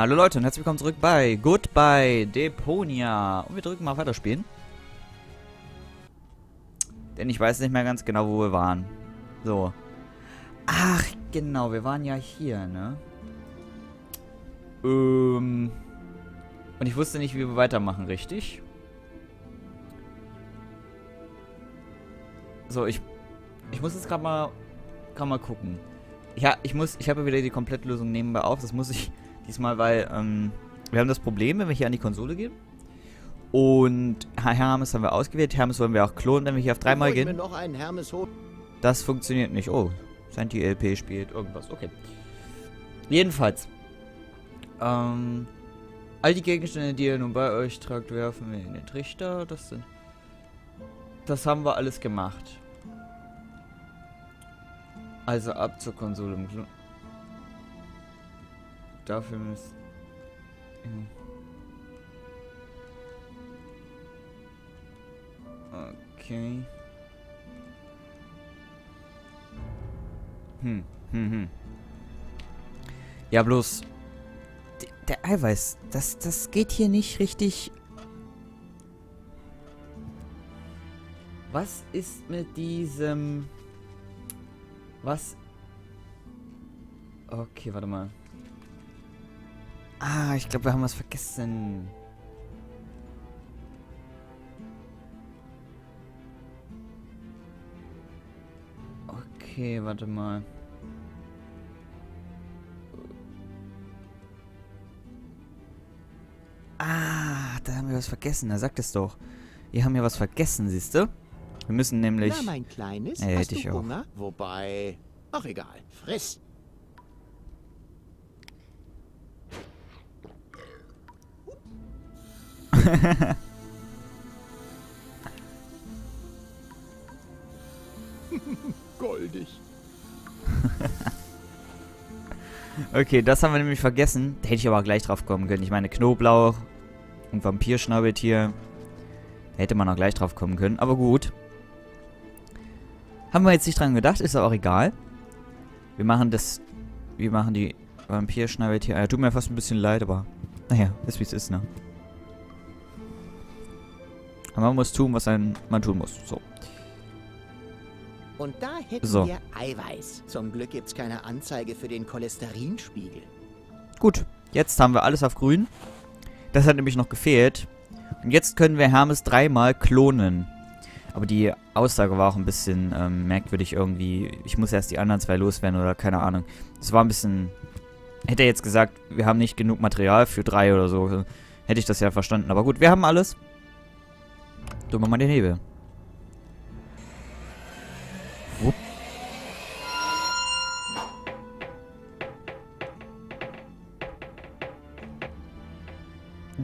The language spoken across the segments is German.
Hallo Leute und herzlich willkommen zurück bei Goodbye Deponia. Und wir drücken mal Weiterspielen. Denn ich weiß nicht mehr ganz genau, wo wir waren. So. Ach, genau, wir waren ja hier, ne? Ähm. Und ich wusste nicht, wie wir weitermachen, richtig? So, ich. Ich muss jetzt gerade mal. Kann mal gucken. Ja, ich muss. Ich habe wieder die Komplettlösung nebenbei auf. Das muss ich diesmal, weil. Ähm, wir haben das Problem, wenn wir hier an die Konsole gehen. Und Hermes haben wir ausgewählt. Hermes wollen wir auch klonen, wenn wir hier auf dreimal gehen. noch einen Hermes holen. Das funktioniert nicht. Oh, Santi LP spielt irgendwas. Okay. Jedenfalls. Ähm, all die Gegenstände, die ihr nun bei euch tragt, werfen wir in den Trichter. Das sind. Das haben wir alles gemacht. Also ab zur Konsole. im Klo- Dafür müsst. Okay. Hm, hm, hm. Ja, bloß. Der Eiweiß, das, das geht hier nicht richtig. Was ist mit diesem. Was. Okay, warte mal. Ah, ich glaube, wir haben was vergessen. Okay, warte mal. Ah, da haben wir was vergessen. Da sagt es doch. Wir haben ja was vergessen, siehst du? Wir müssen nämlich... Na, mein Kleines, Ja, hast hätte du ich auch. Hunger? Wobei, ach egal, friss. Goldig. Okay, das haben wir nämlich vergessen. Da hätte ich aber gleich drauf kommen können. Ich meine, Knoblauch und Vampirschnabeltier. Da hätte man auch gleich drauf kommen können. Aber gut. Haben wir jetzt nicht dran gedacht, ist auch egal. Wir machen das. Wir machen die Vampirschnabeltier. Ja, tut mir fast ein bisschen leid, aber. Naja, ist wie es ist, ne? Aber man muss tun, was ein, man tun muss. So. Und da hätten So. wir Eiweiß. Zum Glück gibt's keine Anzeige für den Cholesterinspiegel. Gut, jetzt haben wir alles auf grün. Das hat nämlich noch gefehlt. Und jetzt können wir Hermes dreimal klonen. Aber die Aussage war auch ein bisschen ähm, merkwürdig irgendwie. Ich muss erst die anderen zwei loswerden oder keine Ahnung. Es war ein bisschen... Hätte er jetzt gesagt, wir haben nicht genug Material für drei oder so, hätte ich das ja verstanden. Aber gut, wir haben alles. Drücken wir mal den Hebel. Wupp.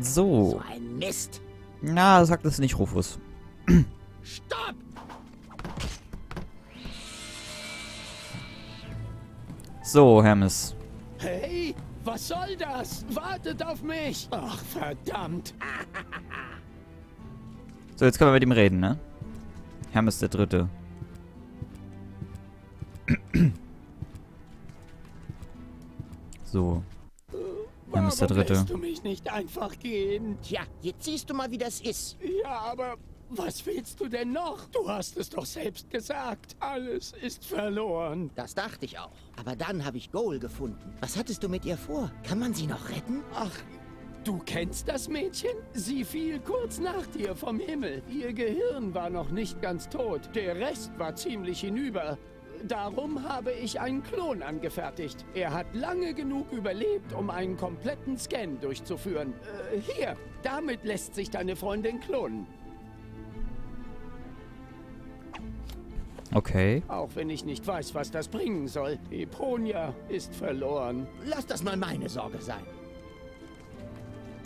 So. So ein Mist. Na, sag das nicht, Rufus. Stopp! So, Hermes. Hey, was soll das? Wartet auf mich! Ach, verdammt! So, jetzt können wir mit ihm reden, ne? Hermes der Dritte. So. Hermes der Warum Dritte. lässt du mich nicht einfach gehen? Tja, jetzt siehst du mal, wie das ist. Ja, aber was willst du denn noch? Du hast es doch selbst gesagt. Alles ist verloren. Das dachte ich auch. Aber dann habe ich Goal gefunden. Was hattest du mit ihr vor? Kann man sie noch retten? Ach, du kennst das Mädchen? Sie fiel kurz nach dir vom Himmel. Ihr Gehirn war noch nicht ganz tot. Der Rest war ziemlich hinüber. Darum habe ich einen Klon angefertigt. Er hat lange genug überlebt, um einen kompletten Scan durchzuführen. Äh, hier, damit lässt sich deine Freundin klonen. Okay. Auch wenn ich nicht weiß, was das bringen soll. Eponia ist verloren. Lass das mal meine Sorge sein.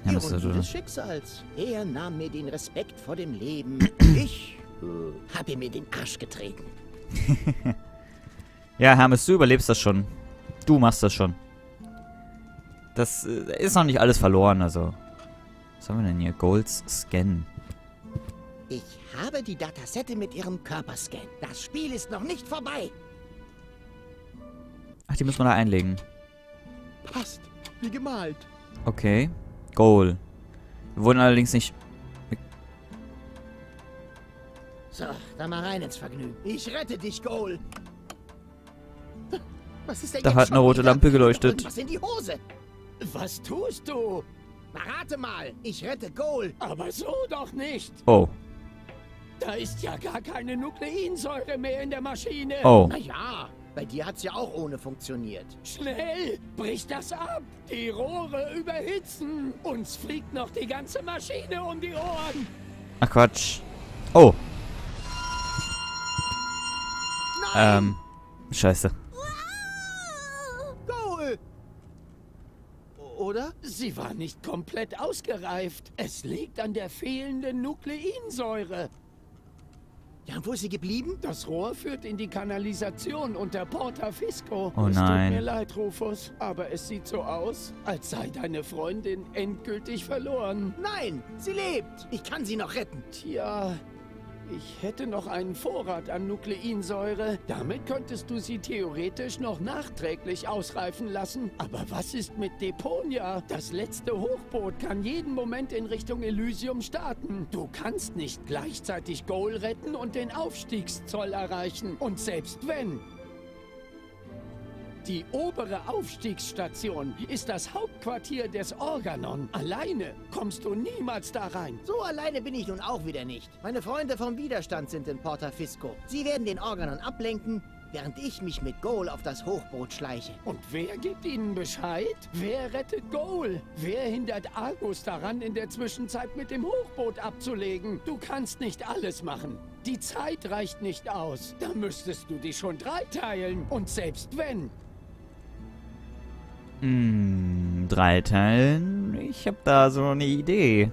Hermes der Ironie des Schicksals. Er nahm mir den Respekt vor dem Leben. Ich äh, habe mir den Arsch getreten. Ja, Hermes, du überlebst das schon. Du machst das schon. Das äh, ist noch nicht alles verloren, also. Was haben wir denn hier? Golds Scan. Ich habe die Datasette mit ihrem Körperscan. Das Spiel ist noch nicht vorbei. Ach, die müssen wir da einlegen. Passt. Wie gemalt. Okay. Goal. Wir wurden allerdings nicht... So, dann mal rein ins Vergnügen. Ich rette dich, Goal. Was ist denn Da hat eine rote wieder? Lampe geleuchtet. Was in die Hose? Was tust du? Na, rate mal. Ich rette Goal. Aber so doch nicht. Oh. Da ist ja gar keine Nukleinsäure mehr in der Maschine. Oh. Na ja, bei dir hat's ja auch ohne funktioniert. Schnell, brich das ab. Die Rohre überhitzen. Uns fliegt noch die ganze Maschine um die Ohren. Ach Quatsch. Oh. Nein, Ähm. Scheiße. Goal. Oder? Sie war nicht komplett ausgereift. Es liegt an der fehlenden Nukleinsäure. Ja, wo ist sie geblieben? Das Rohr führt in die Kanalisation unter Porta Fisco. Oh es nein. tut mir leid, Rufus, aber es sieht so aus, als sei deine Freundin endgültig verloren. Nein, sie lebt. Ich kann sie noch retten. Tja, ich hätte noch einen Vorrat an Nukleinsäure. Damit könntest du sie theoretisch noch nachträglich ausreifen lassen. Aber was ist mit Deponia? Das letzte Hochboot kann jeden Moment in Richtung Elysium starten. Du kannst nicht gleichzeitig Goal retten und den Aufstiegszoll erreichen. Und selbst wenn, die obere Aufstiegsstation ist das Hauptquartier des Organon. Alleine kommst du niemals da rein. So alleine bin ich nun auch wieder nicht. Meine Freunde vom Widerstand sind in Porta Fisco. Sie werden den Organon ablenken, während ich mich mit Goal auf das Hochboot schleiche. Und wer gibt ihnen Bescheid? Wer rettet Goal? Wer hindert Argus daran, in der Zwischenzeit mit dem Hochboot abzulegen? Du kannst nicht alles machen. Die Zeit reicht nicht aus. Da müsstest du dich schon dreiteilen. Und selbst wenn, Hm, drei Teilen. Ich hab da so eine Idee.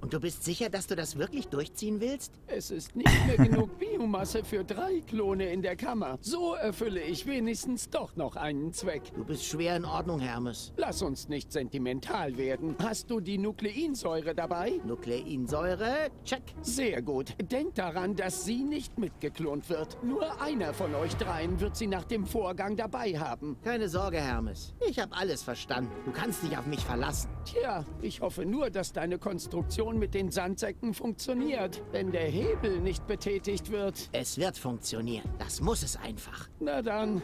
Und du bist sicher, dass du das wirklich durchziehen willst? es ist nicht mehr genug Biomasse für drei Klone in der Kammer. So erfülle ich wenigstens doch noch einen Zweck. Du bist schwer in Ordnung, Hermes. Lass uns nicht sentimental werden. Hast du die Nukleinsäure dabei? Nukleinsäure, check. Sehr gut. Denkt daran, dass sie nicht mitgeklont wird. Nur einer von euch dreien wird sie nach dem Vorgang dabei haben. Keine Sorge, Hermes. Ich habe alles verstanden. Du kannst dich auf mich verlassen. Tja, ich hoffe nur, dass deine Konstruktion mit den Sandsäcken funktioniert. Wenn der Hebel nicht betätigt wird, Es wird funktionieren. Das muss es einfach. na dann,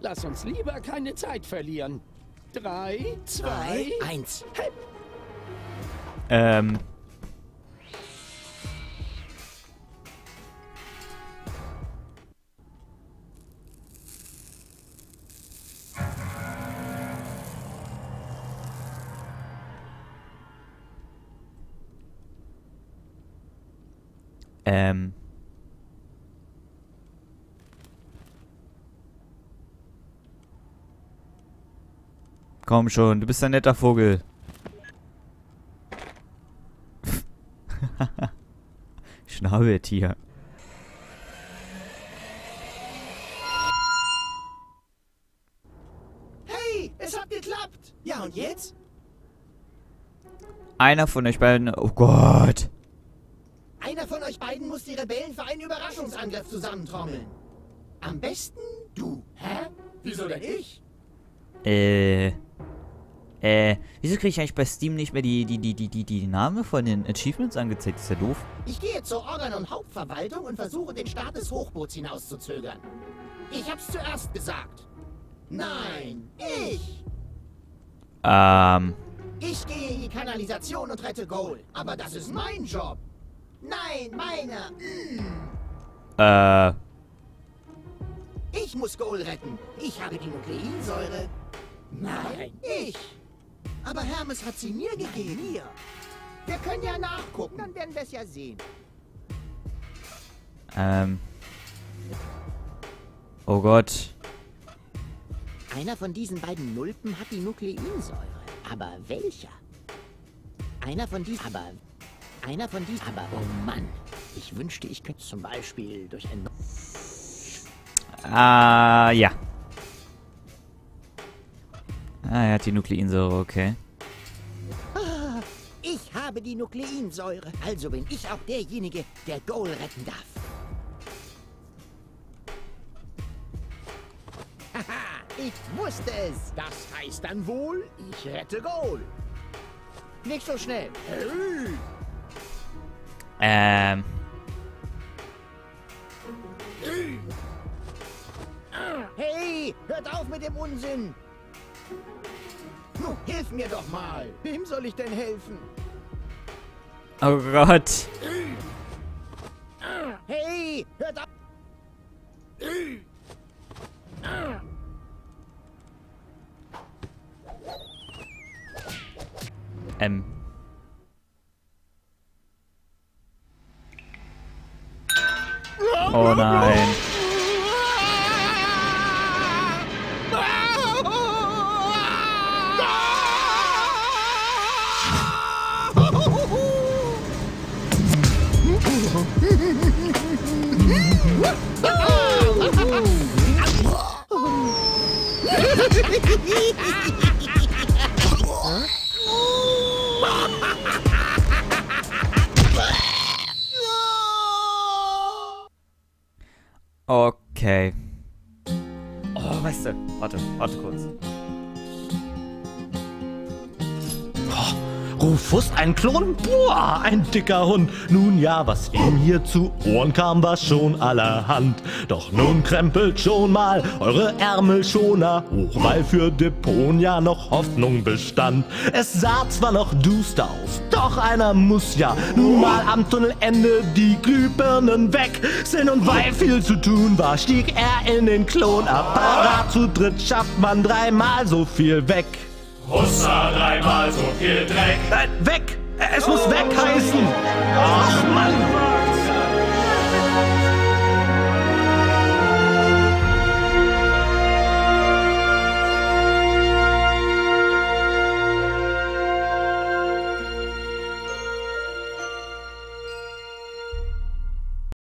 lass uns lieber keine Zeit verlieren. Drei, zwei, Drei, eins. Ähm. Ähm. Komm schon, du bist ein netter Vogel. Schnabeltier. Hey, es hat geklappt. Ja, und jetzt? Einer von euch beiden. Oh Gott. Einer von euch beiden muss die Rebellen für einen Überraschungsangriff zusammentrommeln. Am besten du. Hä? Wieso denn ich? Äh. Äh. Wieso kriege ich eigentlich bei Steam nicht mehr die, die, die, die, die, die Namen von den Achievements angezeigt? Ist ja doof. Ich gehe zur Organon Hauptverwaltung und versuche den Start des Hochboots hinauszuzögern. Ich hab's zuerst gesagt. Nein, ich. Ähm. Ich gehe in die Kanalisation und rette Goal. Aber das ist mein Job. Nein, meiner. Äh. Ich muss Goal retten. Ich habe die Nukleinsäure. Nein, ich. Aber Hermes hat sie mir gegeben. Mir. Wir können ja nachgucken, dann werden wir es ja sehen. Ähm. Oh Gott. Einer von diesen beiden Nulpen hat die Nukleinsäure. Aber welcher? Einer von diesen. Aber. Einer von diesen. Aber oh Mann. Ich wünschte, ich könnte zum Beispiel durch ein. Ah, ja. Ah, er hat die Nukleinsäure, okay. Ich habe die Nukleinsäure. Also bin ich auch derjenige, der Goal retten darf. Ich wusste es. Das heißt dann wohl, ich rette Goal. Nicht so schnell. Ähm. Hey, hört auf mit dem Unsinn. Hilf mir doch mal. Wem soll ich denn helfen? Oh Gott. Hey, hört auf. Ähm. Oh nein. Okay. Oh, weißt du. Warte, warte kurz. Rufus, ein Klon? Boah, ein dicker Hund. Nun ja, was ihm hier zu Ohren kam, war schon allerhand. Doch nun krempelt schon mal eure Ärmelschoner hoch, weil für Deponia noch Hoffnung bestand. Es sah zwar noch duster aus, doch einer muss ja nun mal am Tunnelende die Glühbirnen weg sind. Und weil viel zu tun war, stieg er in den Klonapparat. Zu dritt schafft man dreimal so viel weg. Hussa, dreimal so viel Dreck. Äh, weg! Es muss weg heißen! Ach Mann!